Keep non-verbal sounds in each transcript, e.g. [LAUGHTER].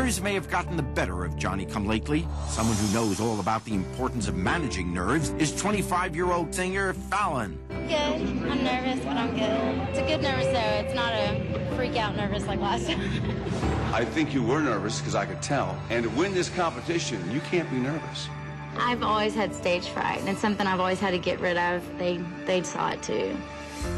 Nerves may have gotten the better of Johnny come lately. Someone who knows all about the importance of managing nerves is 25-year-old singer Fallon. Good. I'm nervous, but I'm good. It's a good nervous, though. It's not a freak out nervous like last time. [LAUGHS] I think you were nervous because I could tell. And to win this competition, you can't be nervous. I've always had stage fright, and it's something I've always had to get rid of. They they saw it too.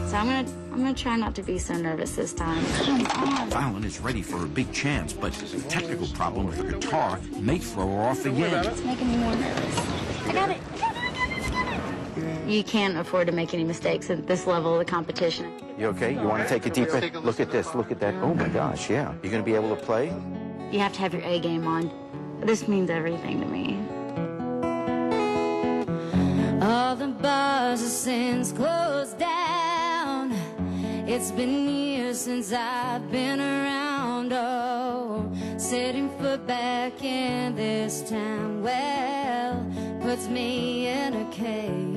So I'm gonna I'm gonna try not to be so nervous this time. Come on. Fallon is ready for a big chance, but a technical problem with her guitar may throw her off again. It's making me more nervous. I got it. You can't afford to make any mistakes at this level of the competition. You okay? You want to take a deep breath? Look at this. Look at that. Oh my gosh, yeah. You're going to be able to play? You have to have your A game on. This means everything to me. All the bars have since closed down. It's been years since I've been around. Oh, setting foot back in this town, well, puts me in a cage.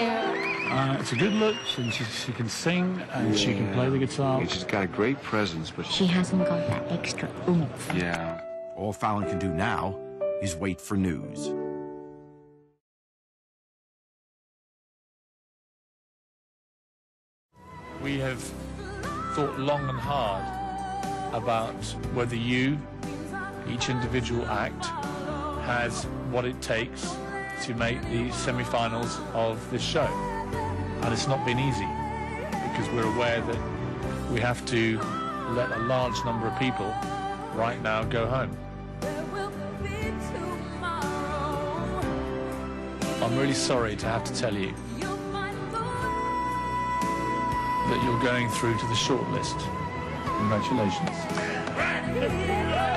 Uh, it's a good look. She, she, she can sing and she can play the guitar. And she's got a great presence, but She hasn't got that extra oomph. yeah. All Fallon can do now is wait for news. We have thought long and hard about whether you, each individual act, has what it takes to make the semi-finals of this show. And it's not been easy because we're aware that we have to let a large number of people right now go home. I'm really sorry to have to tell you that you're going through to the shortlist. Congratulations.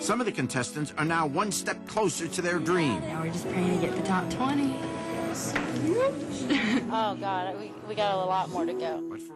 Some of the contestants are now one step closer to their dream. Now we're just praying to get the top 20. [LAUGHS] oh, God. We, we got a lot more to go. But for